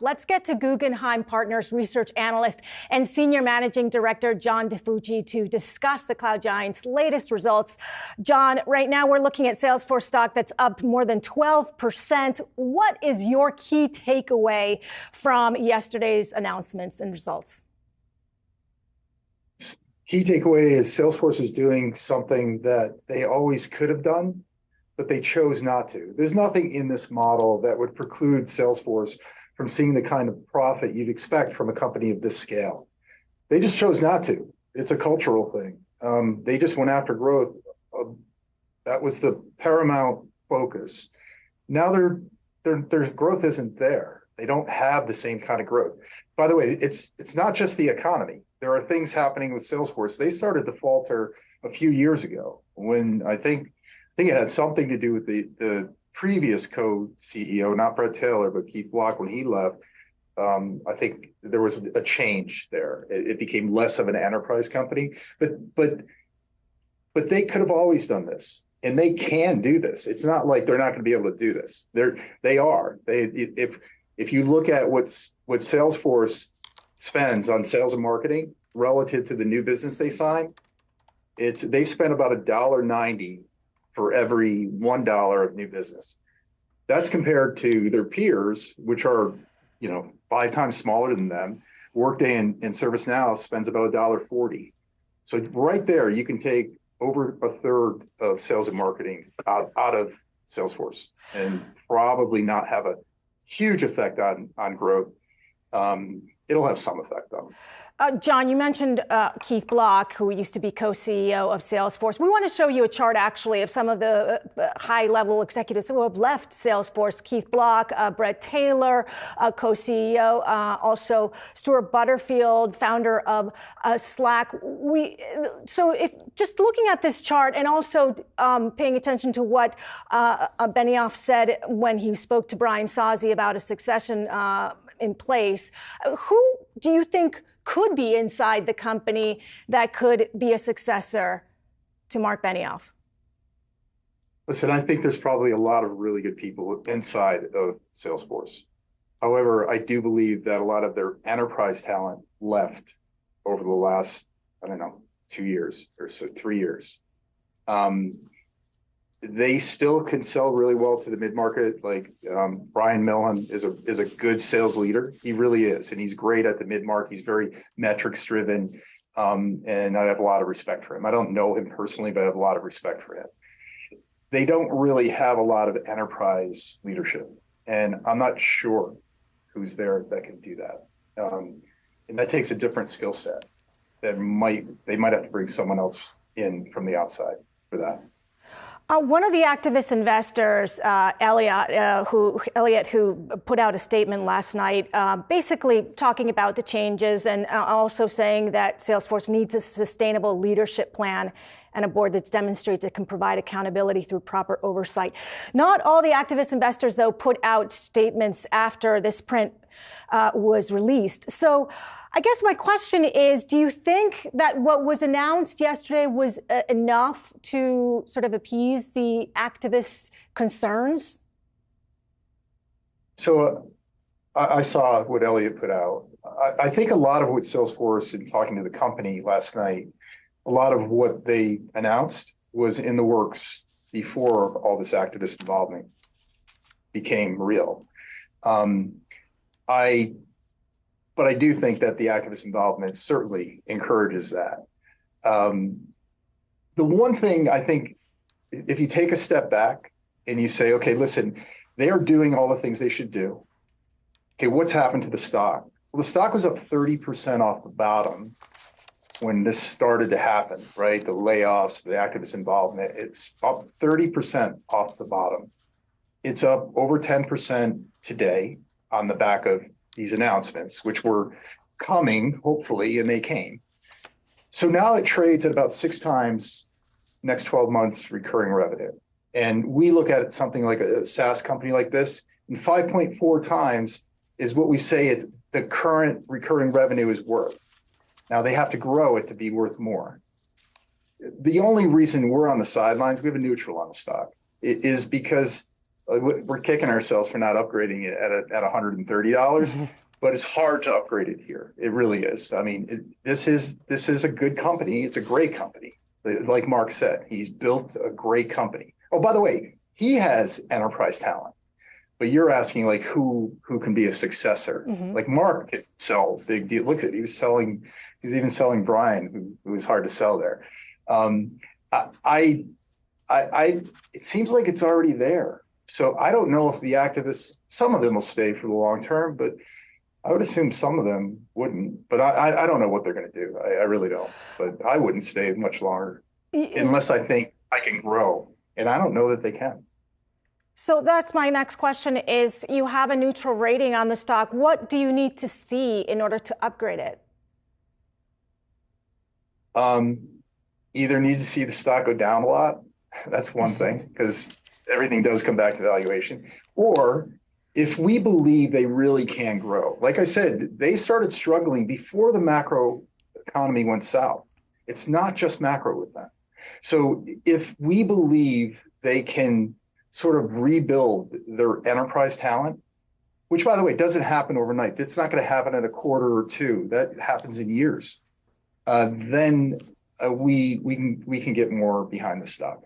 Let's get to Guggenheim Partners research analyst and senior managing director John DiFucci to discuss the cloud giant's latest results. John, right now we're looking at Salesforce stock that's up more than 12%. What is your key takeaway from yesterday's announcements and results? Key takeaway is Salesforce is doing something that they always could have done, but they chose not to. There's nothing in this model that would preclude Salesforce from seeing the kind of profit you'd expect from a company of this scale. They just chose not to. It's a cultural thing. Um, they just went after growth. Uh, that was the paramount focus. Now their their their growth isn't there. They don't have the same kind of growth. By the way, it's it's not just the economy. There are things happening with Salesforce. They started to falter a few years ago when I think I think it had something to do with the the previous co-CEO, not Bret Taylor, but Keith Block, when he left, um, I think there was a change there. It, it, became less of an enterprise company, but but but they could have always done this, and they can do this. It's not like they're not going to be able to do this. They're they are. They if if you look at what's what Salesforce spends on sales and marketing relative to the new business they sign, it's they spend about a dollar ninety for every $1 of new business. That's compared to their peers, which are, you know, five times smaller than them. Workday and, and ServiceNow spends about $1.40. So right there, you can take over a third of sales and marketing out, out of Salesforce and probably not have a huge effect on, on growth. Um, it'll have some effect on uh, John, you mentioned uh, Keith Block, who used to be co-CEO of Salesforce. We want to show you a chart, actually, of some of the uh, high-level executives who have left Salesforce. Keith Block, uh, Bret Taylor, uh, co-CEO, uh, also Stewart Butterfield, founder of Slack. We so if just looking at this chart and also um, paying attention to what Benioff said when he spoke to Brian Sozzi about a succession in place, who do you think? Could be inside the company that could be a successor to Mark Benioff? Listen, I think there's probably a lot of really good people inside of Salesforce. However, I do believe that a lot of their enterprise talent left over the last, I don't know, two years or so, three years. Um, they still can sell really well to the mid market. Like um, Brian Millham is a is a good sales leader. He really is, and he's great at the mid market. He's very metrics driven, um, and I have a lot of respect for him. I don't know him personally, but I have a lot of respect for him. They don't really have a lot of enterprise leadership, and I'm not sure who's there that can do that. Um, and that takes a different skill set. That might they might have to bring someone else in from the outside for that. Uh, one of the activist investors, uh, Elliott, uh, who Elliott, who put out a statement last night, uh, basically talking about the changes and uh, also saying that Salesforce needs a sustainable leadership plan and a board that demonstrates it can provide accountability through proper oversight. Not all the activist investors, though, put out statements after this print uh, was released. So. I guess my question is do you think that what was announced yesterday was uh, enough to sort of appease the activists' concerns? So uh, I, I, saw what Elliott put out. I, I, think a lot of what Salesforce and talking to the company last night, a lot of what they announced was in the works before all this activist involvement became real. Um, I but I do think that the activist involvement certainly encourages that. Um, the one thing I think, if you take a step back and you say, okay, listen, they are doing all the things they should do. Okay, what's happened to the stock? Well, the stock was up 30% off the bottom when this started to happen, right? The layoffs, the activist involvement, it's up 30% off the bottom. It's up over 10% today on the back of these announcements, which were coming, hopefully, and they came. So now it trades at about six times next 12 months recurring revenue. And we look at something like a SaaS company like this, and 5.4 times is what we say is the current recurring revenue is worth. Now they have to grow it to be worth more. The only reason we're on the sidelines, we have a neutral on the stock, is because we're kicking ourselves for not upgrading it at a, at $130, dollars mm-hmm. but it's hard to upgrade it here. It really is. I mean, it, this is this is a good company. It's a great company. Like Mark said, he's built a great company. Oh, by the way, he has enterprise talent. But you're asking like who who can be a successor? Mm-hmm. Like Mark could sell big deal. Look at it. He was selling. He was even selling Brian, who, who was hard to sell there. Um, I, I, I, it seems like it's already there. So I don't know if the activists, some of them will stay for the long term, but I would assume some of them wouldn't. But I, I don't know what they're going to do. I, I really don't. But I wouldn't stay much longer unless I think I can grow, and I don't know that they can. So that's my next question is you have a neutral rating on the stock. What do you need to see in order to upgrade it? Um, either need to see the stock go down a lot. That's one thing because everything does come back to valuation. Or if we believe they really can grow, like I said, they started struggling before the macro economy went south. It's not just macro with them. So if we believe they can sort of rebuild their enterprise talent, which by the way doesn't happen overnight, it's not going to happen in a quarter or two. That happens in years. Uh, then uh, we we can we can get more behind the stock.